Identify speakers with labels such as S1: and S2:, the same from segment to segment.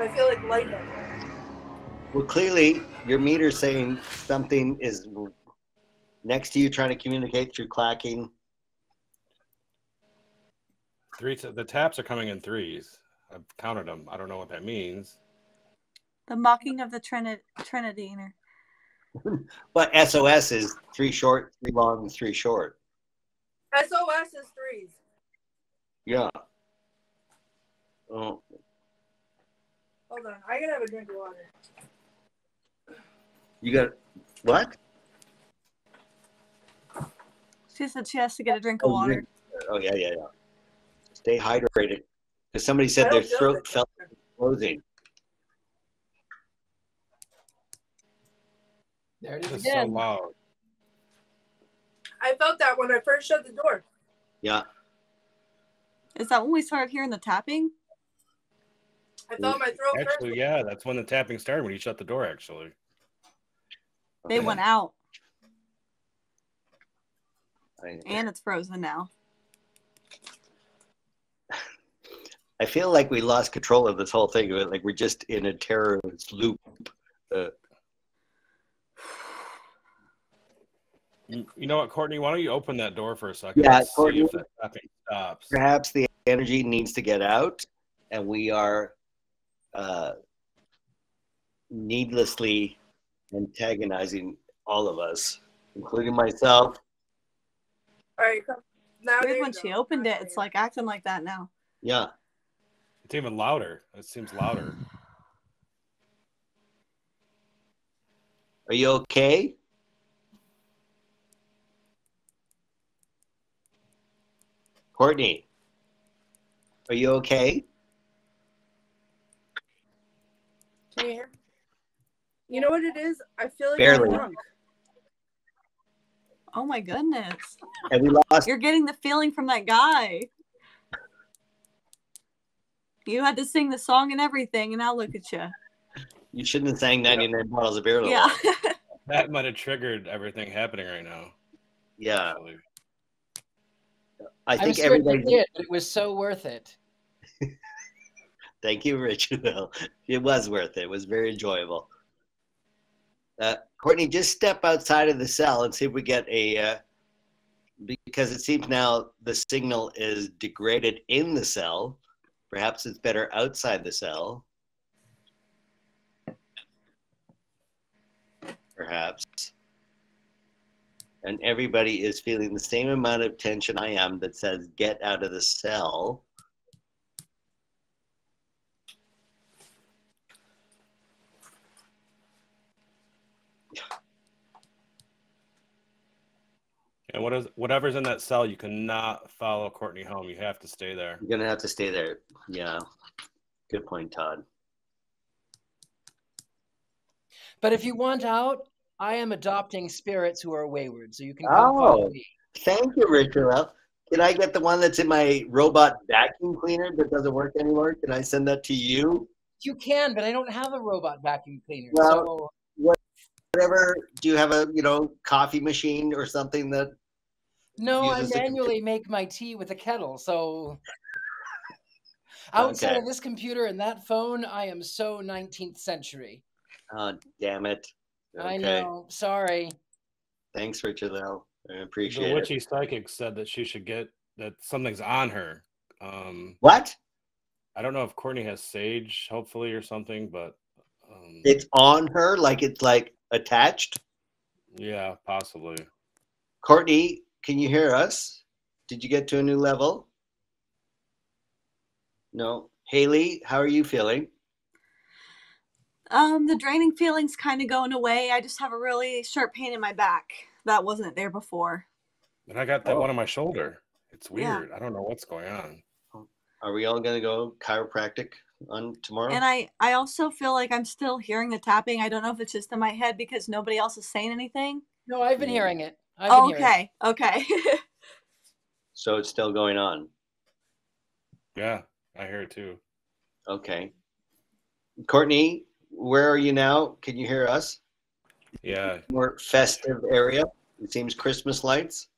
S1: I feel like lightning.
S2: Well, clearly your meter's saying something is next to you trying to communicate through clacking.
S3: Three. T- the taps are coming in threes. I've counted them. I don't know what that means.
S4: The mocking of the Trinity. Trinity.
S2: But SOS is three short, three long, three short.
S1: SOS is threes.
S2: Yeah. Oh,
S1: Hold on, I gotta have a drink of water.
S2: you got what?
S4: She said she has to get a drink of
S2: Oh,
S4: water.
S2: drink. Oh yeah, yeah, yeah. Stay hydrated. Because somebody said their throat
S1: good.
S2: felt closing.
S5: There it is
S3: It's so loud.
S1: I felt that when I first shut the door.
S2: Yeah.
S4: Is that when we started hearing the tapping?
S1: I felt my throat first.
S3: Actually, yeah, that's when the tapping started when you shut the door. Actually,
S4: They
S2: Okay.
S4: went out,
S2: I,
S4: and it's frozen now.
S2: I feel like we lost control of this whole thing. Like we're just in a terrorist loop. Uh,
S3: you, you know what, Courtney? Why don't you open that door for a second?
S2: Yeah,
S3: and see
S2: Courtney.
S3: if that stops.
S2: perhaps the energy needs to get out, and we are uh, needlessly antagonizing all of us, including myself.
S1: All right, come. Now there
S4: Weird
S1: you
S4: when
S1: go.
S4: she opened it, it's like acting like that now.
S2: Yeah.
S3: It's even louder. It seems louder.
S2: Are you okay? Courtney, are you okay?
S1: go. Can you hear? You know what it is? I feel like
S2: Barely.
S1: I'm drunk.
S4: Oh my goodness.
S2: And we lost.
S4: You're getting the feeling from that guy. You had to sing the song and everything, and now look at you.
S2: You shouldn't have sang 99 bottles of beer.
S4: Yeah.
S3: That might have triggered everything happening right now.
S2: Yeah. I think
S5: scared you
S2: everybody.
S5: did, it was so worth it.
S2: Thank you, Richard. It was worth it. It was very enjoyable. Uh, Courtney, just step outside of the cell and see if we get a. Uh, because it seems now the signal is degraded in the cell. Perhaps it's better outside the cell. Perhaps. And everybody is feeling the same amount of tension I am that says, get out of the cell.
S3: And what is whatever's in that cell, you cannot follow Courtney home. You have to stay there.
S2: You're gonna have to stay there. Yeah. Good point, Todd.
S5: But if you want out, I am adopting spirits who are wayward, so you can come follow
S2: Oh.
S5: me.
S2: Thank you, Richard. Can I get the one that's in my robot vacuum cleaner that doesn't work anymore? Can I send that to you?
S5: You can, but I don't have a robot vacuum cleaner.
S2: Well-
S5: so
S2: Whatever. Do you have a you know coffee machine or something that?
S5: No, I manually make my tea with a kettle. So outside
S2: Okay.
S5: of this computer and that phone, I am so 19th century.
S2: Oh, damn it.
S5: I know. Sorry.
S2: Thanks, Richard. Though I
S3: The
S2: appreciate it.
S3: witchy psychic said that she should get that something's on her. Um,
S2: What?
S3: I don't know if Courtney has sage, hopefully, or something, but um,
S2: It's on her, like it's like attached.
S3: yeah, possibly.
S2: Courtney, can you hear us? Did you get to a new level? No. Haley, how are you feeling?
S4: Um, the draining feeling's kind of going away. I just have a really sharp pain in my back that wasn't there before.
S3: And I got that
S2: Oh.
S3: one on my shoulder. It's
S4: Yeah.
S3: weird. I don't know what's going on.
S2: Are we all gonna go chiropractic on tomorrow?
S4: And I, I also feel like I'm still hearing the tapping. I don't know if it's just in my head because nobody else is saying anything.
S5: No, I've been hearing it. I've been hearing
S4: okay, okay.
S2: so it's still going on.
S3: Yeah, I hear it too.
S2: Okay. Courtney, where are you now? Can you hear us?
S3: Yeah,
S2: More festive area. It seems Christmas lights.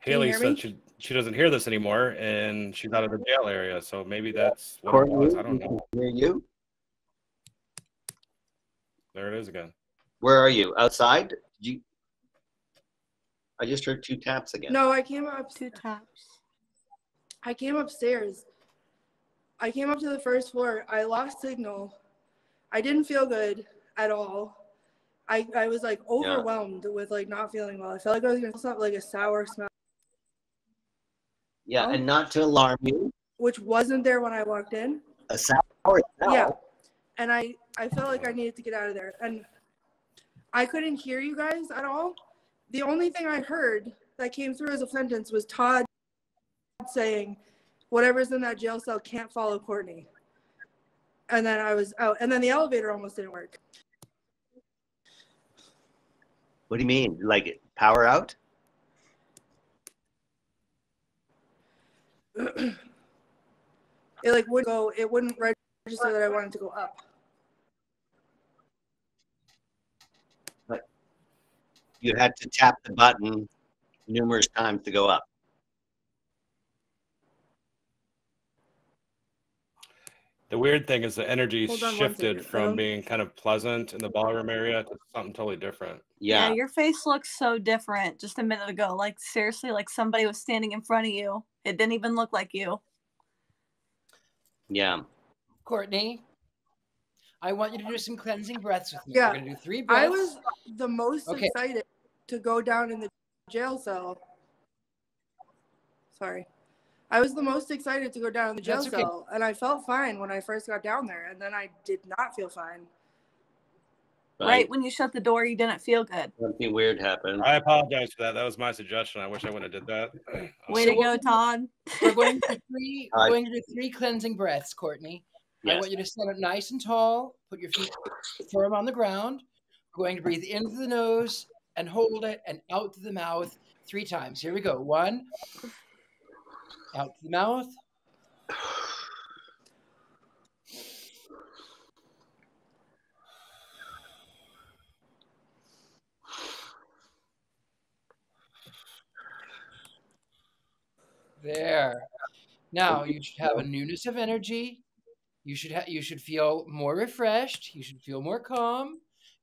S3: Haley said she she doesn't hear this anymore, and she's out of the jail area. So maybe that's what it
S2: Courtney,
S3: was. I don't know.
S2: can hear you.
S3: There it is again.
S2: Where are you? Outside? Did you? I just heard two taps again.
S1: No, I came up.
S4: Two taps.
S1: I came upstairs. I came up to the first floor. I lost signal. I didn't feel good at all. I, I was like overwhelmed with like not feeling well. I felt like I was gonna smell like a sour smell,
S2: Yeah, and not to alarm you,
S1: which wasn't there when I walked in.
S2: a sour smell.
S1: Yeah. And I I felt like I needed to get out of there. And I couldn't hear you guys at all. The only thing I heard that came through as a sentence was Todd saying, whatever's in that jail cell can't follow Courtney. And then I was out. And then the elevator almost didn't work.
S2: What do you mean? Like power out?
S1: it like wouldn't go it wouldn't register that I wanted to go up.
S2: You had to tap the button numerous times to go up.
S3: The weird thing is the energy
S1: Hold on one
S3: shifted from
S1: Hello?
S3: being kind of pleasant in the ballroom area to something totally different.
S2: Yeah.
S4: your face looks so different just a minute ago. Like seriously, like somebody was standing in front of you. It didn't even look like you.
S2: Yeah.
S5: Courtney, I want you to do some cleansing breaths with me.
S1: Yeah.
S5: We're gonna do three breaths.
S1: I was the most
S5: Okay.
S1: excited to go down in the jail cell. Sorry. I was the most excited to go down in the jail
S5: okay.
S1: cell, and I felt fine when I first got down there, and then I did not feel fine.
S4: Right. when you shut the door, you didn't feel good.
S2: Something weird happened.
S3: I apologize for that. That was my suggestion. I wish I wouldn't have did that.
S4: Way
S5: So
S4: to go, Todd.
S5: We're going to do three.
S2: All right.
S5: We're going to do three cleansing breaths, Courtney. I want you to stand up nice and tall. Put your feet firm on the ground. We're going to breathe in through the nose and hold it, and out through the mouth three times. Here we go. One. Out through the mouth. There. Now you should have a newness of energy. You should ha- you should feel more refreshed. You should feel more calm.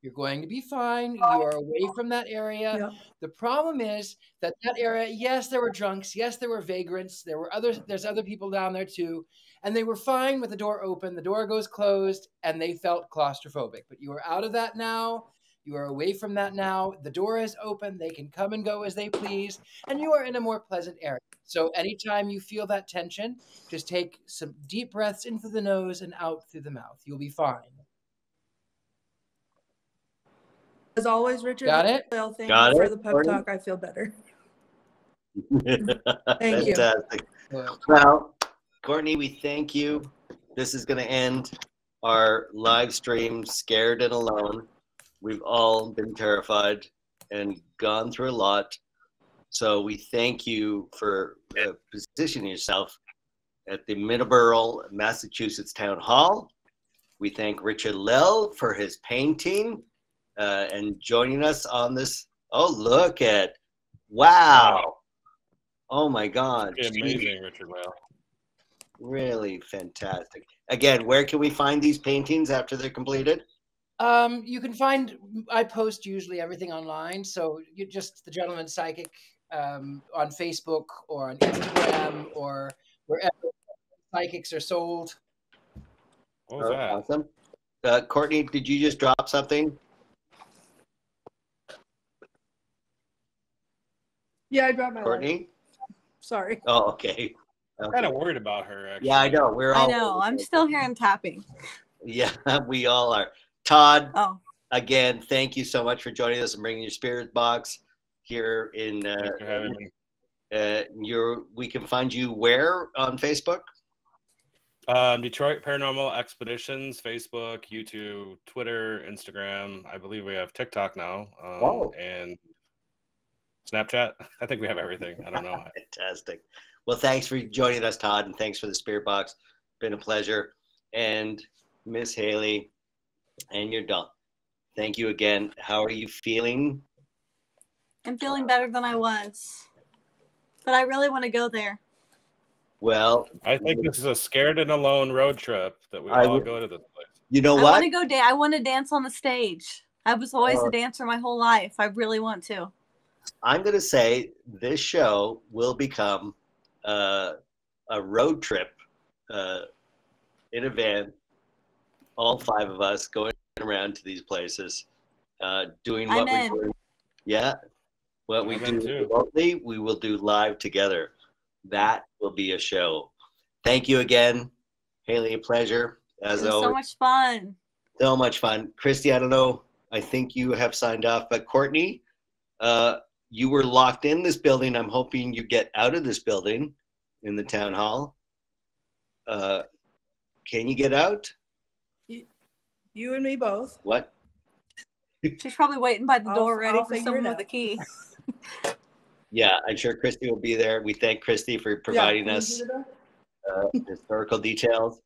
S5: You're going to be fine. You are away from that area.
S1: Yeah.
S5: The problem is that that area. Yes, there were drunks. Yes, there were vagrants. There were other, There's other people down there too, and they were fine with the door open. The door goes closed, and they felt claustrophobic. But you are out of that now. You are away from that now. The door is open. They can come and go as they please, and you are in a more pleasant area. So anytime you feel that tension, just take some deep breaths in through the nose and out through the mouth. You'll be fine.
S1: As always, Richard.
S5: Got it?
S1: Well, thank
S2: Got
S1: you for the pep
S2: Courtney?
S1: talk. I feel better.
S2: Thank
S1: you.
S2: Fantastic.
S5: Well,
S2: Well, Courtney, we thank you. This is going to end our live stream, Scared and Alone. We've all been terrified and gone through a lot. So we thank you for uh, positioning yourself at the Middleborough, Massachusetts Town Hall. We thank Richard Lill for his painting uh, and joining us on this. Oh, look at, wow. Oh my God.
S3: Amazing, Richard-Lael.
S2: Really fantastic. Again, where can we find these paintings after they're completed?
S5: um, you can find. I post usually everything online, so you just the gentleman psychic um, on Facebook or on Instagram or wherever psychics are sold.
S3: What was
S2: Oh,
S3: that?
S2: Awesome. Uh, Courtney, did you just drop something?
S1: Yeah, I dropped my. light.
S2: Courtney?
S1: Sorry.
S2: Oh, okay.
S3: I'm
S2: Okay.
S3: kind of worried about her. Actually.
S2: Yeah, I know. We're all.
S4: I know. I'm still hearing tapping.
S2: Yeah, we all are. Todd,
S4: Oh,
S2: again, thank you so much for joining us and bringing your spirit box here in. Uh,
S3: Thanks for having me.
S2: uh, your, we can find you where on Facebook?
S3: Um, Detroit Paranormal Expeditions, Facebook, YouTube, Twitter, Instagram. I believe we have TikTok now. Um,
S2: Oh.
S3: And Snapchat. I think we have everything. I don't know.
S2: Fantastic. Well, thanks for joining us, Todd, and thanks for the spirit box. Been a pleasure. And Miss Haley, and you're done. Thank you again. How are you feeling?
S4: I'm feeling better than I was. But I really want to go there.
S2: Well,
S3: I think this is a scared and alone road trip that we
S2: I
S3: all
S2: would-
S3: go to this place.
S2: You know
S4: I
S2: what?
S4: I want to go da- I want to dance on the stage. I was always
S2: Uh,
S4: a dancer my whole life. I really want to.
S2: I'm going to say this show will become uh, a road trip uh, in a van, all five of us going around to these places, uh, doing what
S4: I'm
S2: we
S4: in.
S2: do. Yeah, what we
S3: I'm in
S2: do
S3: too.
S2: remotely, we will do live together. That will be a show. Thank you again, Haley. A pleasure as
S4: It was
S2: always.
S4: so much fun.
S2: So much fun. Christy, I don't know. I think you have signed off, but Courtney, uh, you were locked in this building. I'm hoping you get out of this building in the town hall. Uh, can you get out?
S1: You and me both.
S2: What?
S4: She's probably waiting by the
S1: I'll-
S4: door ready
S1: I'll
S4: for someone with a key.
S2: Yeah, I'm sure Christy will be there. We thank Christy for providing us uh, historical details.